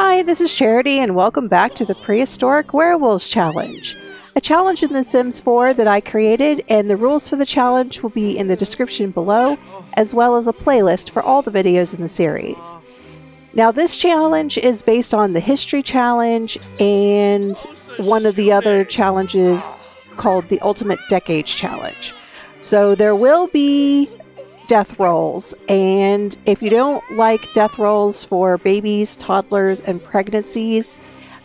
Hi, this is Charity, and welcome back to the Prehistoric Werewolves Challenge. A challenge in The Sims 4 that I created, and the rules for the challenge will be in the description below, as well as a playlist for all the videos in the series. Now, this challenge is based on the History Challenge and one of the other challenges called the Ultimate Decades Challenge. So, there will be death rolls. And if you don't like death rolls for babies, toddlers, and pregnancies,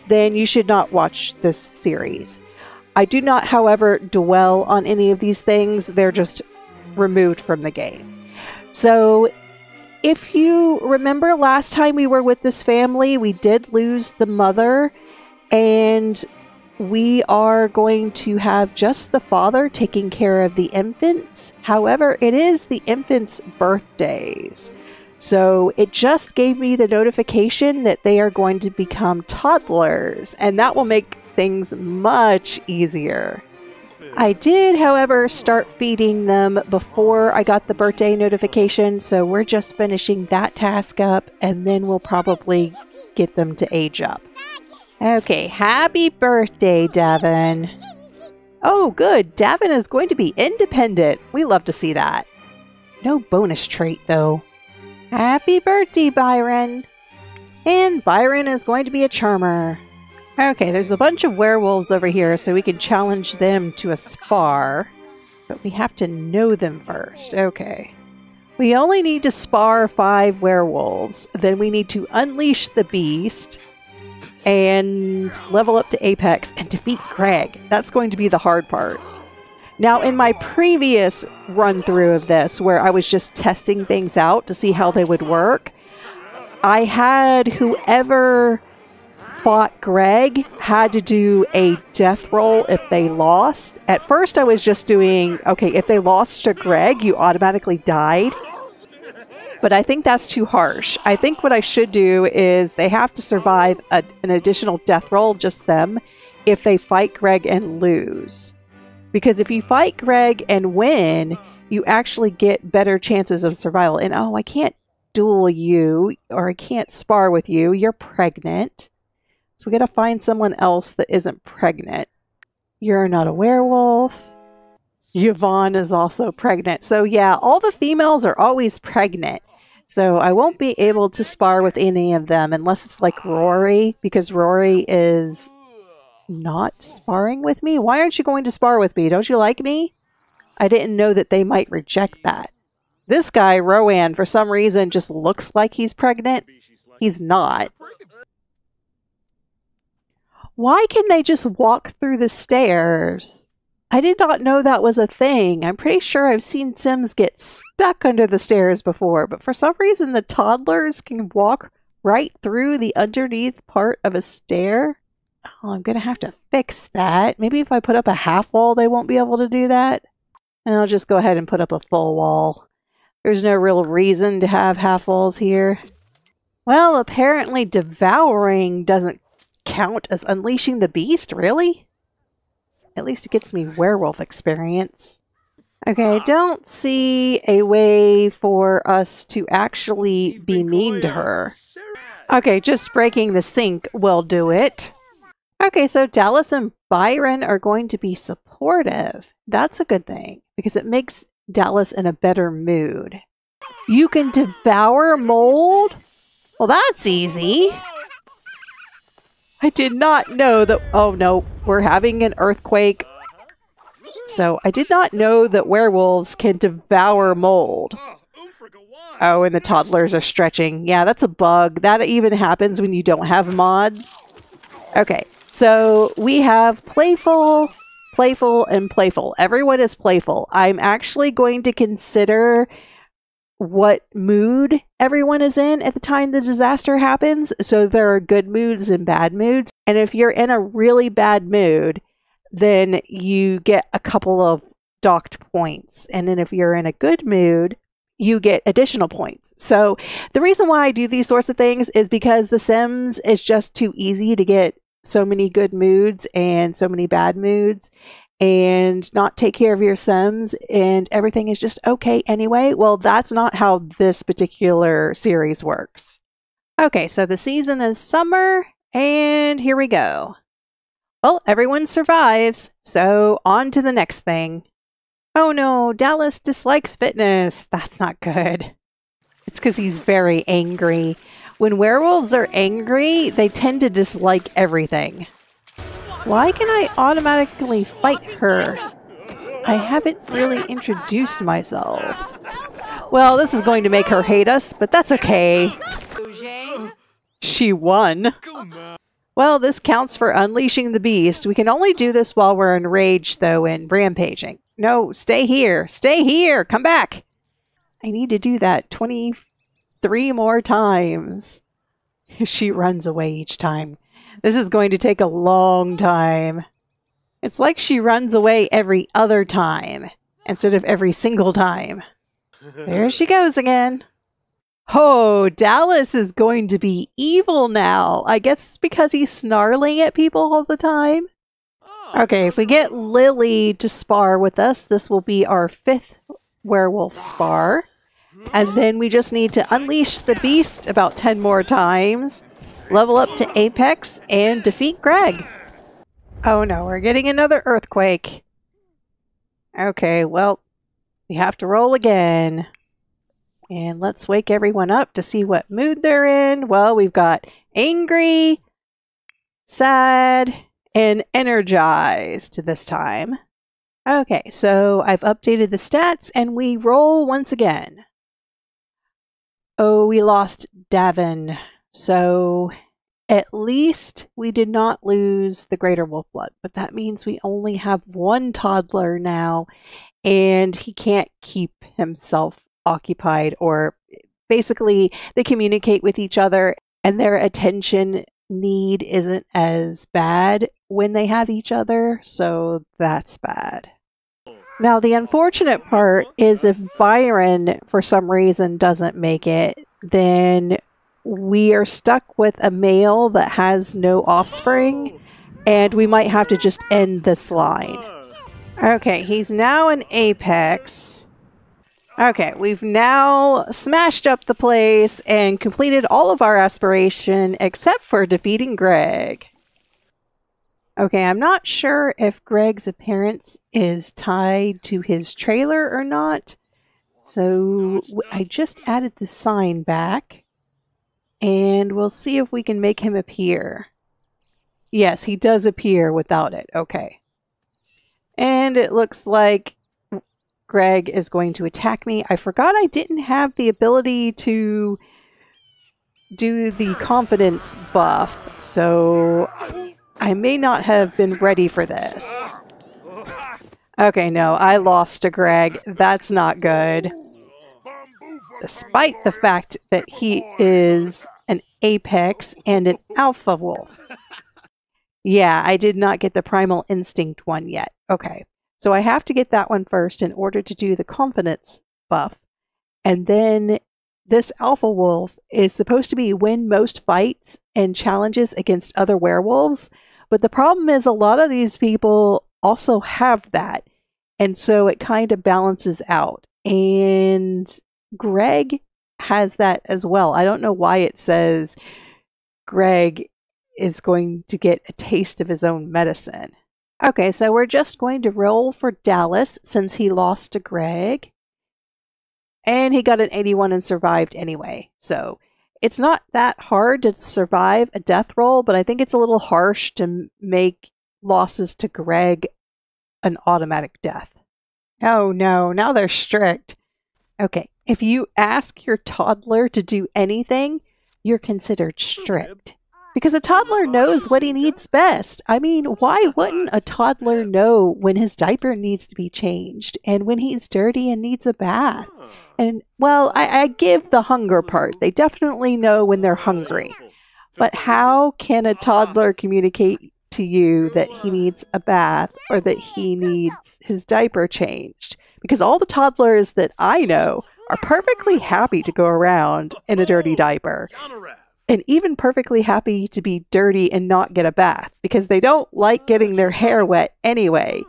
then you should not watch this series. I do not, however, dwell on any of these things, they're just removed from the game. So, if you remember last time we were with this family, we did lose the mother, and we are going to have just the father taking care of the infants. However, it is the infants' birthdays. So it just gave me the notification that they are going to become toddlers, and that will make things much easier. I did, however, start feeding them before I got the birthday notification, so we're just finishing that task up, and then we'll probably get them to age up. Okay, happy birthday, Devin. Oh, good. Devin is going to be independent. We love to see that. No bonus trait, though. Happy birthday, Byron. And Byron is going to be a charmer. Okay, there's a bunch of werewolves over here, so we can challenge them to a spar. But we have to know them first. Okay. We only need to spar five werewolves. Then we need to unleash the beast and level up to Apex and defeat Greg. That's going to be the hard part. Now, in my previous run through of this, where I was just testing things out to see how they would work, I had whoever fought Greg had to do a death roll if they lost. At first, I was just doing okay, if they lost to Greg, you automatically died but I think that's too harsh. I think what I should do is they have to survive a, an additional death roll, just them, if they fight Greg and lose. Because if you fight Greg and win, you actually get better chances of survival. And oh, I can't duel you or I can't spar with you. You're pregnant. So we got to find someone else that isn't pregnant. You're not a werewolf. Yvonne is also pregnant. So yeah, all the females are always pregnant. So I won't be able to spar with any of them unless it's like Rory, because Rory is not sparring with me. Why aren't you going to spar with me? Don't you like me? I didn't know that they might reject that. This guy, Rowan, for some reason just looks like he's pregnant. He's not. Why can they just walk through the stairs? I did not know that was a thing. I'm pretty sure I've seen Sims get stuck under the stairs before, but for some reason the toddlers can walk right through the underneath part of a stair. Oh, I'm going to have to fix that. Maybe if I put up a half wall, they won't be able to do that. And I'll just go ahead and put up a full wall. There's no real reason to have half walls here. Well, apparently devouring doesn't count as unleashing the beast, really? At least it gets me werewolf experience. Okay, I don't see a way for us to actually be mean to her. Okay, just breaking the sink will do it. Okay, so Dallas and Byron are going to be supportive. That's a good thing because it makes Dallas in a better mood. You can devour mold? Well, that's easy. I did not know that. Oh no, we're having an earthquake. So I did not know that werewolves can devour mold. Oh, and the toddlers are stretching. Yeah, that's a bug. That even happens when you don't have mods. Okay, so we have playful, playful, and playful. Everyone is playful. I'm actually going to consider what mood everyone is in at the time the disaster happens. So there are good moods and bad moods. And if you're in a really bad mood, then you get a couple of docked points. And then if you're in a good mood, you get additional points. So the reason why I do these sorts of things is because The Sims is just too easy to get so many good moods and so many bad moods and not take care of your Sims and everything is just okay anyway. Well, that's not how this particular series works. Okay, so the season is summer, and here we go. Well, everyone survives, so on to the next thing. Oh no, Dallas dislikes fitness. That's not good. It's because he's very angry. When werewolves are angry, they tend to dislike everything. Why can I automatically fight her? I haven't really introduced myself. Well, this is going to make her hate us, but that's okay. She won. Well, this counts for unleashing the beast. We can only do this while we're enraged, though, and rampaging. No, stay here. Stay here. Come back. I need to do that 23 more times. she runs away each time. This is going to take a long time. It's like she runs away every other time instead of every single time. There she goes again. Oh, Dallas is going to be evil now. I guess it's because he's snarling at people all the time. Oh, okay, if we get Lily to spar with us, this will be our fifth werewolf spar. And then we just need to unleash the beast about 10 more times, level up to Apex, and defeat Greg. Oh no, we're getting another earthquake. Okay, well, we have to roll again. And let's wake everyone up to see what mood they're in. Well, we've got angry, sad, and energized this time. Okay, so I've updated the stats and we roll once again. Oh, we lost Devin. So at least we did not lose the greater wolf blood, but that means we only have one toddler now and he can't keep himself occupied or basically they communicate with each other and their attention need isn't as bad when they have each other, so that's bad. Now, the unfortunate part is if Byron, for some reason, doesn't make it, then we are stuck with a male that has no offspring, and we might have to just end this line. Okay, he's now an apex. Okay, we've now smashed up the place and completed all of our aspiration except for defeating Greg. Okay, I'm not sure if Greg's appearance is tied to his trailer or not. So I just added the sign back and we'll see if we can make him appear. Yes, he does appear without it. Okay. And it looks like Greg is going to attack me. I forgot I didn't have the ability to do the confidence buff, so I may not have been ready for this. Okay, no, I lost to Greg. That's not good. Despite the fact that he is an apex and an alpha wolf. Yeah, I did not get the primal instinct one yet. Okay. So I have to get that one first in order to do the confidence buff. And then this alpha wolf is supposed to be win most fights and challenges against other werewolves. But the problem is a lot of these people also have that. And so it kind of balances out. And Greg has that as well. I don't know why it says Greg is going to get a taste of his own medicine. Okay, so we're just going to roll for Dallas since he lost to Greg. And he got an 81 and survived anyway. So it's not that hard to survive a death roll, but I think it's a little harsh to make losses to Greg an automatic death. Oh no, now they're strict. Okay, if you ask your toddler to do anything, you're considered strict. Because a toddler knows what he needs best. I mean, why wouldn't a toddler know when his diaper needs to be changed and when he's dirty and needs a bath? And well, I, I give the hunger part. They definitely know when they're hungry. But how can a toddler communicate to you that he needs a bath or that he needs his diaper changed? Because all the toddlers that I know are perfectly happy to go around in a dirty diaper and even perfectly happy to be dirty and not get a bath because they don't like getting their hair wet anyway.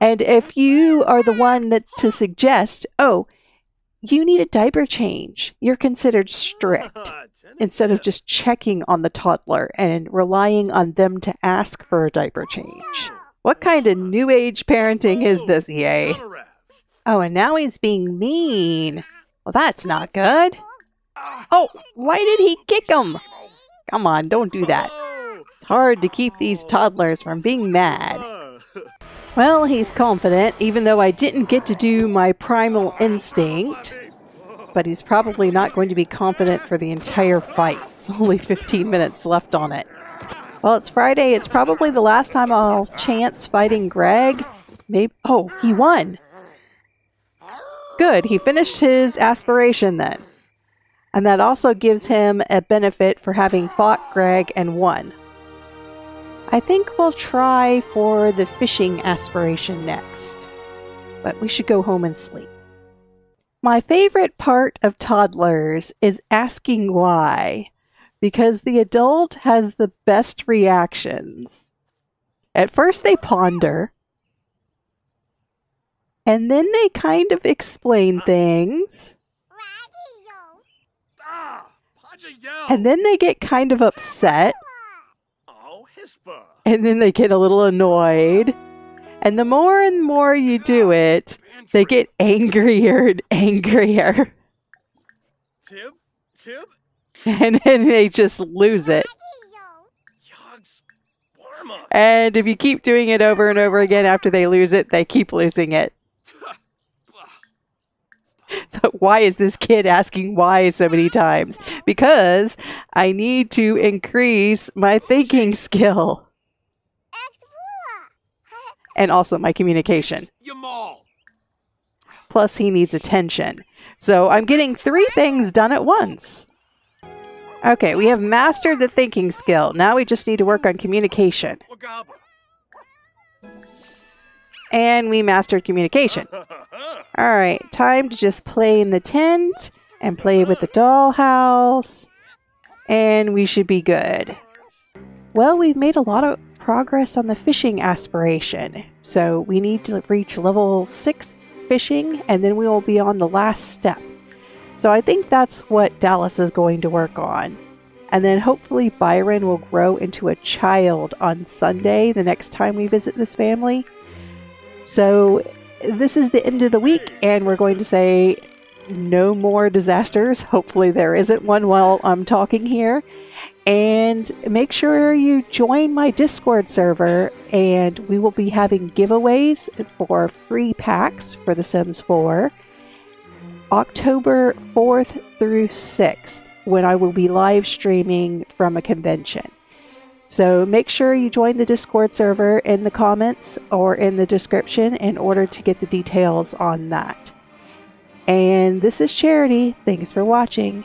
And if you are the one that to suggest, oh, you need a diaper change, you're considered strict. instead of just checking on the toddler and relying on them to ask for a diaper change. What kind of new age parenting is this, EA? Oh, and now he's being mean. Well, that's not good. Oh, why did he kick him? Come on, don't do that. It's hard to keep these toddlers from being mad. Well, he's confident, even though I didn't get to do my primal instinct. But he's probably not going to be confident for the entire fight. It's only 15 minutes left on it. Well, it's Friday. It's probably the last time I'll chance fighting Greg. Maybe. Oh, he won. Good. He finished his aspiration then. And that also gives him a benefit for having fought Greg and won. I think we'll try for the fishing aspiration next. But we should go home and sleep. My favorite part of toddlers is asking why because the adult has the best reactions. At first, they ponder, and then they kind of explain things. And then they get kind of upset. And then they get a little annoyed. And the more and more you do it, they get angrier and angrier. Tib? Tib? and then they just lose it. And if you keep doing it over and over again after they lose it, they keep losing it. So why is this kid asking why so many times? Because I need to increase my thinking skill. And also my communication. Plus he needs attention. So I'm getting three things done at once. Okay, we have mastered the thinking skill. Now we just need to work on communication. And we mastered communication. Alright, time to just play in the tent and play with the dollhouse. And we should be good. Well, we've made a lot of progress on the fishing aspiration. So we need to reach level 6 fishing and then we will be on the last step. So I think that's what Dallas is going to work on. And then hopefully Byron will grow into a child on Sunday, the next time we visit this family. So this is the end of the week, and we're going to say no more disasters. Hopefully, there isn't one while I'm talking here. And make sure you join my Discord server, and we will be having giveaways for free packs for The Sims 4 October 4th through 6th when I will be live streaming from a convention. So make sure you join the Discord server in the comments or in the description in order to get the details on that. And this is Charity. Thanks for watching.